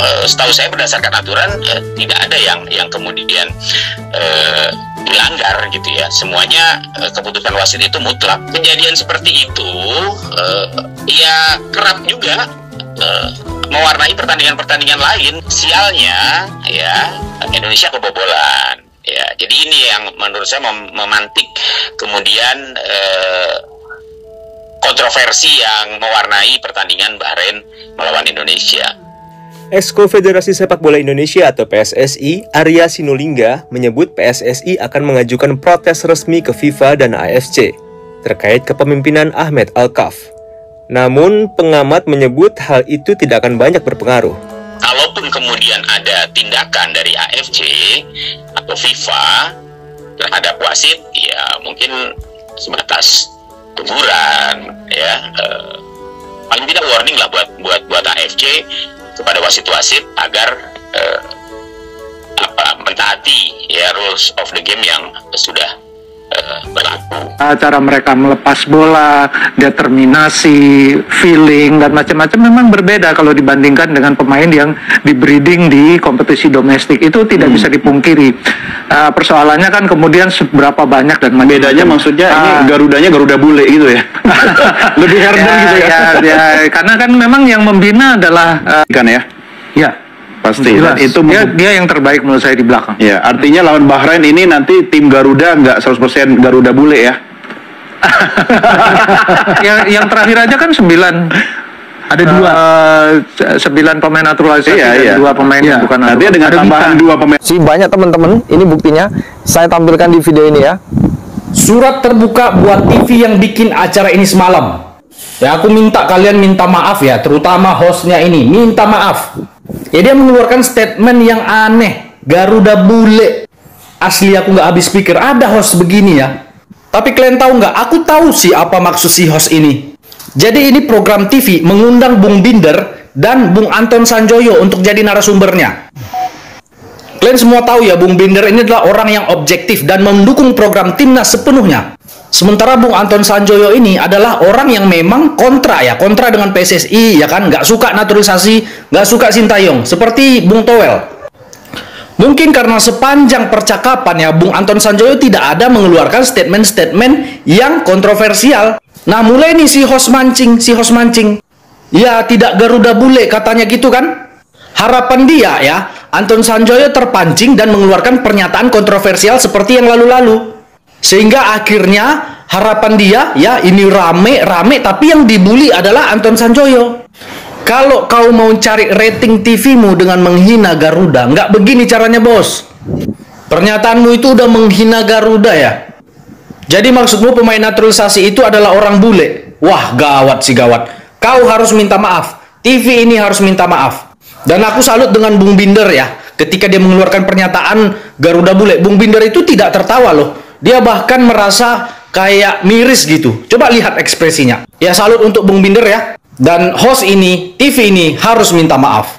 uh, setahu saya berdasarkan aturan uh, tidak ada yang yang kemudian uh, dilanggar gitu ya. Semuanya uh, keputusan wasit itu mutlak. Kejadian seperti itu uh, ya kerap juga uh, mewarnai pertandingan-pertandingan lain. Sialnya ya Indonesia kebobolan. Ya jadi ini yang menurut saya mem memantik. Kemudian uh, kontroversi yang mewarnai pertandingan Bahrain melawan Indonesia Esko Federasi Sepak Bola Indonesia atau PSSI, Arya Sinulinga, menyebut PSSI akan mengajukan protes resmi ke FIFA dan AFC terkait kepemimpinan Ahmed Al-Kaf. Namun, pengamat menyebut hal itu tidak akan banyak berpengaruh. Kalaupun kemudian ada tindakan dari AFC atau FIFA terhadap wasit, ya mungkin sebatas teguran, ya eh, paling tidak warning lah buat buat buat AFC kepada wasit-wasit agar uh, apa mentaati ya rules of the game yang sudah uh, berlaku. Cara mereka melepas bola, determinasi, feeling dan macam-macam memang berbeda kalau dibandingkan dengan pemain yang di breeding di kompetisi domestik itu tidak hmm. bisa dipungkiri. Uh, persoalannya kan kemudian seberapa banyak dan bedanya maksudnya uh, ini ah. garudanya garuda bule gitu ya. Lebih herden ya, gitu ya. ya. Ya, karena kan memang yang membina adalah uh, kan ya. Ya, pasti. Jelas. itu dia, dia yang terbaik menurut saya di belakang. Ya, artinya lawan Bahrain ini nanti tim Garuda nggak 100% Garuda bule ya. yang, yang terakhir aja kan sembilan. Ada dua. Uh, sembilan pemain naturalisasi iya, iya. dua pemain iya. bukan artinya dengan ada tambahan dua pemain. Si banyak teman-teman ini buktinya. Saya tampilkan di video ini ya. Surat terbuka buat TV yang bikin acara ini semalam. Ya aku minta kalian minta maaf ya terutama hostnya ini. Minta maaf Ya dia mengeluarkan statement yang aneh. Garuda bule. Asli aku nggak habis pikir ada host begini ya. Tapi kalian tahu nggak? Aku tahu sih apa maksud si host ini. Jadi ini program TV mengundang Bung Binder dan Bung Anton Sanjoyo untuk jadi narasumbernya. Kalian semua tahu ya Bung Binder ini adalah orang yang objektif dan mendukung program timnas sepenuhnya. Sementara Bung Anton Sanjoyo ini adalah orang yang memang kontra ya, kontra dengan PSSI ya kan, nggak suka naturalisasi, nggak suka Sintayong, seperti Bung Towel. Mungkin karena sepanjang percakapan ya, Bung Anton Sanjoyo tidak ada mengeluarkan statement-statement yang kontroversial. Nah, mulai nih si host mancing, si host mancing. Ya, tidak Garuda bule katanya gitu kan? Harapan dia ya, Anton Sanjoyo terpancing dan mengeluarkan pernyataan kontroversial seperti yang lalu-lalu. Sehingga akhirnya harapan dia ya ini rame rame tapi yang dibully adalah Anton Sanjoyo. Kalau kau mau cari rating TV-mu dengan menghina Garuda, nggak begini caranya bos. Pernyataanmu itu udah menghina Garuda ya. Jadi maksudmu pemain naturalisasi itu adalah orang bule? Wah gawat sih gawat. Kau harus minta maaf. TV ini harus minta maaf. Dan aku salut dengan Bung Binder ya. Ketika dia mengeluarkan pernyataan Garuda bule. Bung Binder itu tidak tertawa loh dia bahkan merasa kayak miris gitu. Coba lihat ekspresinya. Ya salut untuk Bung Binder ya. Dan host ini, TV ini harus minta maaf.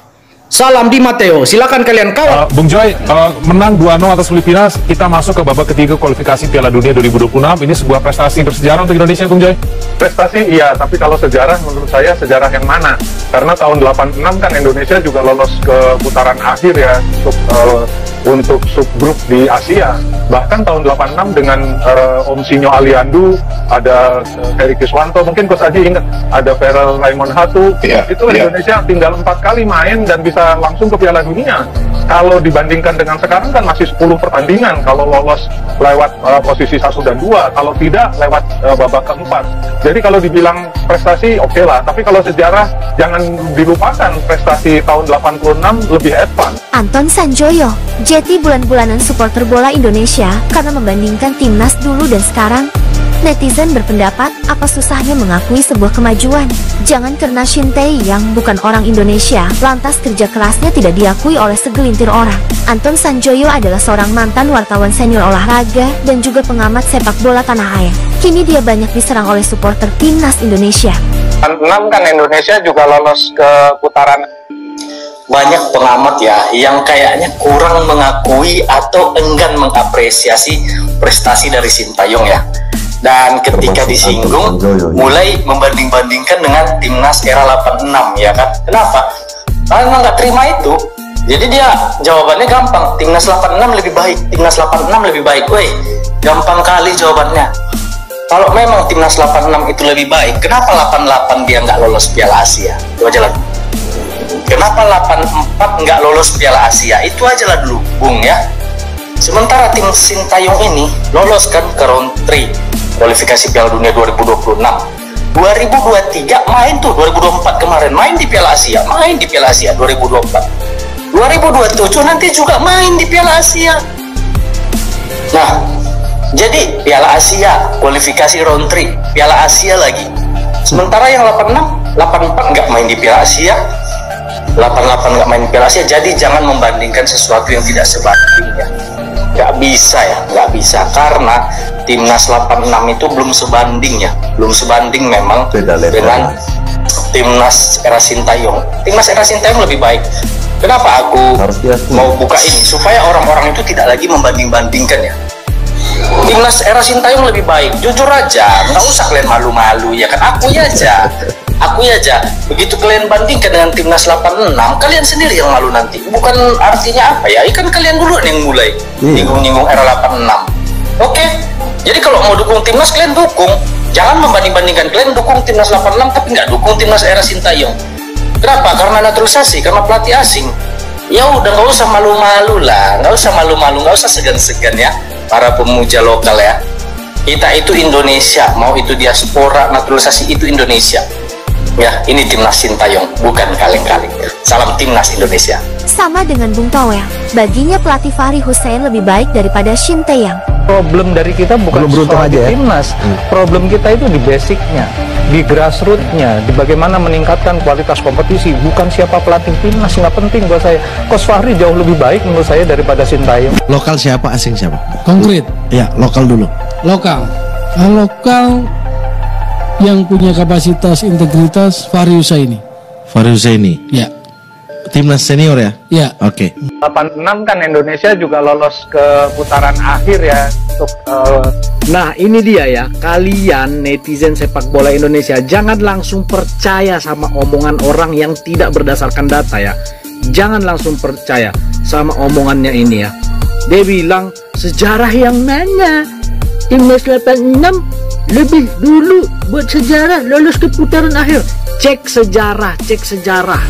Salam di Mateo, silakan kalian kawal. Uh, Bung Joy, uh, menang 2-0 atas Filipina, kita masuk ke babak ketiga kualifikasi Piala Dunia 2026. Ini sebuah prestasi bersejarah untuk Indonesia, Bung Joy? Prestasi iya, tapi kalau sejarah menurut saya sejarah yang mana? Karena tahun 86 kan Indonesia juga lolos ke putaran akhir ya untuk uh, untuk subgrup di Asia. Bahkan tahun 86 dengan uh, Om Sinyo Aliandu, ada uh, Ferry Kiswanto, mungkin Coach Aji ingat, ada Feral Raymond Hatu, yeah, itu yeah. Indonesia tinggal empat kali main dan bisa langsung ke Piala Dunia. Kalau dibandingkan dengan sekarang kan masih 10 pertandingan kalau lolos lewat uh, posisi 1 dan 2, kalau tidak lewat uh, babak keempat. Jadi kalau dibilang prestasi oke okay lah, tapi kalau sejarah jangan dilupakan prestasi tahun 86 lebih advance. Anton Sanjoyo jadi bulan-bulanan supporter bola Indonesia karena membandingkan timnas dulu dan sekarang. Netizen berpendapat, apa susahnya mengakui sebuah kemajuan? Jangan karena Shintei yang bukan orang Indonesia, lantas kerja kerasnya tidak diakui oleh segelintir orang. Anton Sanjoyo adalah seorang mantan wartawan senior olahraga dan juga pengamat sepak bola tanah air. Kini dia banyak diserang oleh supporter timnas Indonesia. 6 kan Indonesia juga lolos ke putaran banyak pengamat ya yang kayaknya kurang mengakui atau enggan mengapresiasi prestasi dari Sintayong ya. Dan ketika disinggung mulai membanding-bandingkan dengan timnas era 86 ya kan. Kenapa? karena nggak terima itu. Jadi dia jawabannya gampang. Timnas 86 lebih baik. Timnas 86 lebih baik. Woi gampang kali jawabannya. Kalau memang timnas 86 itu lebih baik kenapa 88 dia nggak lolos Piala Asia? Itu aja lah. Kenapa 84 nggak lolos Piala Asia? Itu aja lah dulu Bung ya. Sementara tim Sintayong ini lolos kan ke round 3 kualifikasi Piala Dunia 2026 2023 main tuh 2024 kemarin. Main di Piala Asia main di Piala Asia 2024 2027 nanti juga main di Piala Asia. Nah jadi Piala Asia kualifikasi round 3 Piala Asia lagi. Sementara yang 86 84 nggak main di Piala Asia. 88 nggak main di Piala Asia jadi jangan membandingkan sesuatu yang tidak sebanding ya nggak bisa ya nggak bisa. Karena timnas 86 itu belum sebanding ya. Belum sebanding memang dengan timnas era Sintayong. Timnas era Sintayong lebih baik. Kenapa aku mau buka ini? Supaya orang-orang itu tidak lagi membanding-bandingkan ya. Timnas era Sintayong lebih baik. Jujur aja nggak usah kalian malu-malu ya kan? Aku aja aku aja begitu kalian bandingkan dengan timnas 86 kalian sendiri yang malu nanti. Bukan artinya apa ya ikan kalian dulu yang mulai nyinggung-nyinggung era 86 oke jadi kalau mau dukung timnas kalian dukung. Jangan membanding-bandingkan kalian dukung timnas 86 tapi nggak dukung timnas era Sintayong. Kenapa? Karena naturalisasi karena pelatih asing. Ya udah nggak usah malu-malu lah nggak usah malu-malu nggak usah segan-segan ya para pemuja lokal ya. Kita itu Indonesia mau itu diaspora naturalisasi itu Indonesia Ya, ini timnas Sintayong, bukan kaleng-kaleng. Salam timnas Indonesia. Sama dengan Bung Towel, baginya pelatih Fahri Hussein lebih baik daripada Shin Taeyong. Problem dari kita bukan Belum soal di aja ya? timnas. Problem kita itu di basicnya, di grassrootsnya, di bagaimana meningkatkan kualitas kompetisi. Bukan siapa pelatih timnas nggak penting buat saya. Kos Fahri jauh lebih baik menurut saya daripada Sintayong. Lokal siapa, asing siapa? Konkret, Ya, lokal dulu. lokal. Nah, lokal yang punya kapasitas integritas Fahri Husaini. Fahri Husaini. Ya, Timnas senior ya? ya. Oke. 86 kan Indonesia juga lolos ke putaran akhir ya untuk eh, Nah ini dia ya Kalian netizen sepak bola Indonesia Jangan langsung percaya sama omongan orang yang tidak berdasarkan data ya Jangan langsung percaya sama omongannya ini ya Dia bilang sejarah yang mana Timnas 86 lebih dulu buat sejarah lolos ke putaran akhir Cek sejarah, cek sejarah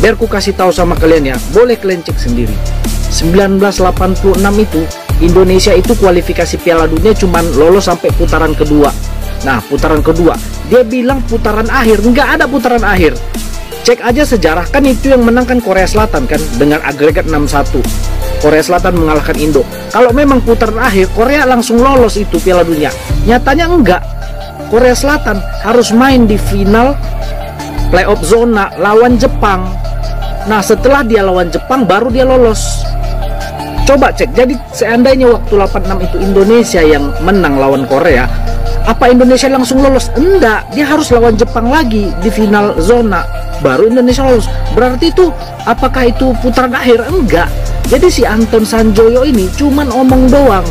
Biar ku kasih tahu sama kalian ya Boleh kalian cek sendiri 1986 itu Indonesia itu kualifikasi Piala Dunia cuman lolos sampai putaran kedua. Nah, putaran kedua, dia bilang putaran akhir, nggak ada putaran akhir. Cek aja sejarah kan itu yang menangkan Korea Selatan kan dengan agregat 6-1. Korea Selatan mengalahkan Indo. Kalau memang putaran akhir, Korea langsung lolos itu Piala Dunia. Nyatanya enggak. Korea Selatan harus main di final playoff zona lawan Jepang. Nah, setelah dia lawan Jepang baru dia lolos. Coba cek. Jadi seandainya waktu 86 itu Indonesia yang menang lawan Korea, apa Indonesia langsung lolos? Enggak, dia harus lawan Jepang lagi di final zona. Baru Indonesia lolos. Berarti itu apakah itu putaran akhir? Enggak. Jadi si Anton Sanjoyo ini cuman omong doang.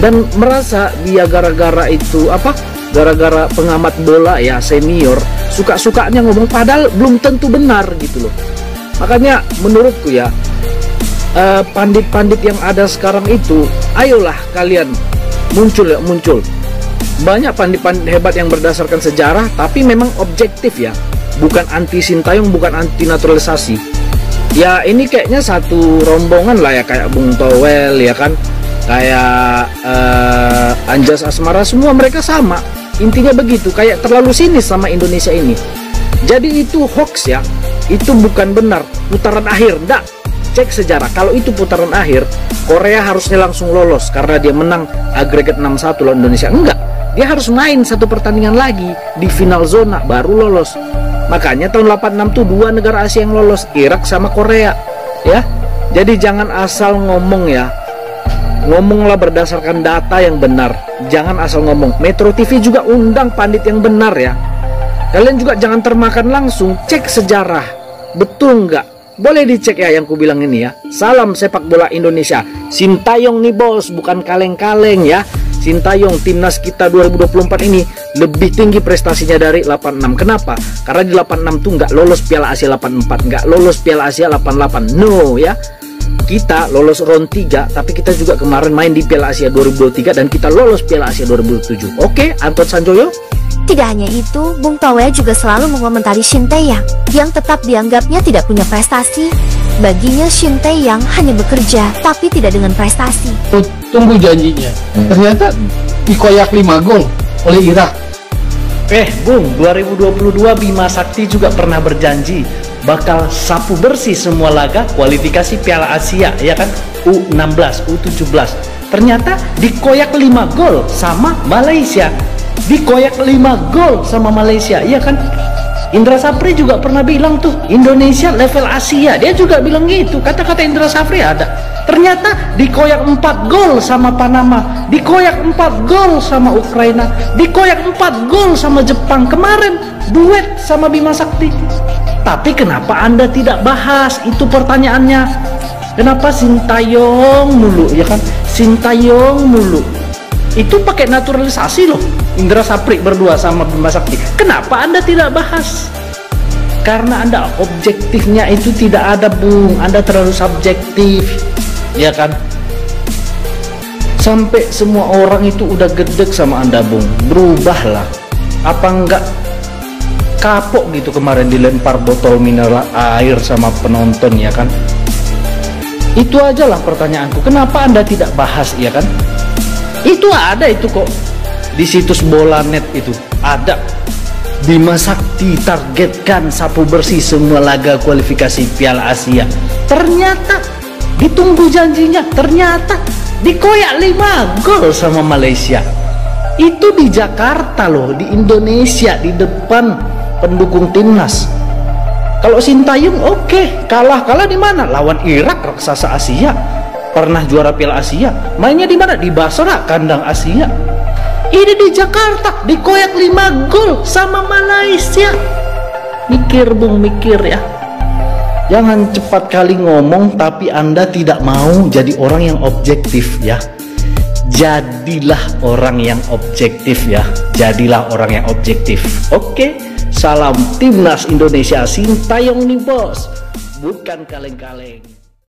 Dan merasa dia gara-gara itu apa? Gara-gara pengamat bola ya senior suka-sukanya ngomong padahal belum tentu benar gitu loh. Makanya menurutku ya eh, pandit-pandit yang ada sekarang itu, ayolah kalian muncul ya muncul. Banyak pandit-pandit hebat yang berdasarkan sejarah, tapi memang objektif ya, bukan anti sintayong, bukan anti naturalisasi. Ya ini kayaknya satu rombongan lah ya kayak Bung Towel ya kan, kayak eh, Anjas Asmara semua mereka sama. Intinya begitu, kayak terlalu sinis sama Indonesia ini. Jadi itu hoax ya, itu bukan benar putaran akhir, enggak cek sejarah kalau itu putaran akhir Korea harusnya langsung lolos karena dia menang agregat 6-1 lawan Indonesia. Enggak. Dia harus main satu pertandingan lagi di final zona baru lolos. Makanya tahun 86 tuh dua negara Asia yang lolos Irak sama Korea ya. Jadi jangan asal ngomong ya. Ngomonglah berdasarkan data yang benar. Jangan asal ngomong. Metro TV juga undang pandit yang benar ya. Kalian juga jangan termakan langsung. Cek sejarah. Betul nggak boleh dicek ya yang ku bilang ini ya. Salam sepak bola Indonesia. Sintayong nih bos, bukan kaleng-kaleng ya. Sintayong timnas kita 2024 ini lebih tinggi prestasinya dari 86. Kenapa? Karena di 86 tuh nggak lolos Piala Asia 84, nggak lolos Piala Asia 88. No ya. Kita lolos round 3, tapi kita juga kemarin main di Piala Asia 2023 dan kita lolos Piala Asia 2007. Oke, Anton Sanjoyo? Tidak hanya itu, Bung Towe juga selalu mengomentari Shin Tae-yang yang tetap dianggapnya tidak punya prestasi. Baginya Shin Tae-yang hanya bekerja tapi tidak dengan prestasi. Tunggu janjinya. Ternyata dikoyak 5 gol oleh Irak. Eh, Bung, 2022 Bima Sakti juga pernah berjanji bakal sapu bersih semua laga kualifikasi Piala Asia, ya kan? U16, U17. Ternyata dikoyak 5 gol sama Malaysia. Dikoyak 5 gol sama Malaysia, ya kan? Indra Sapri juga pernah bilang tuh Indonesia level Asia. Dia juga bilang gitu kata-kata Indra Sapri ada. Ternyata dikoyak 4 gol sama Panama dikoyak 4 gol sama Ukraina dikoyak 4 gol sama Jepang. Kemarin duet sama Bima Sakti. Tapi kenapa anda tidak bahas? Itu pertanyaannya. Kenapa Sintayong mulu ya kan? Sintayong mulu itu pakai naturalisasi loh Indra Sapri berdua sama Bima Sakti. Kenapa anda tidak bahas? Karena anda objektifnya itu tidak ada bung. Anda terlalu subjektif. Ya kan? Sampai semua orang itu udah gedek sama anda bung. Berubahlah. Apa enggak? Kapok gitu kemarin dilempar botol mineral air sama penonton ya kan? Itu aja lah pertanyaanku. Kenapa anda tidak bahas ya kan itu ada itu kok. Di situs bola net itu ada. Bima Sakti targetkan sapu bersih semua laga kualifikasi Piala Asia. Ternyata ditunggu janjinya ternyata dikoyak 5 gol sama Malaysia. Itu di Jakarta loh di Indonesia di depan pendukung timnas. Kalau Sintayong oke. Okay. kalah kalah di mana? Lawan Irak raksasa Asia pernah juara Piala Asia? Mainnya di mana? Di Basra kandang Asia. Ini di Jakarta dikoyak 5 gol sama Malaysia. Mikir bung mikir ya. Jangan cepat kali ngomong tapi anda tidak mau jadi orang yang objektif ya. Jadilah orang yang objektif ya. Jadilah orang yang objektif. Oke salam timnas Indonesia Sintayong nih bos. Bukan kaleng-kaleng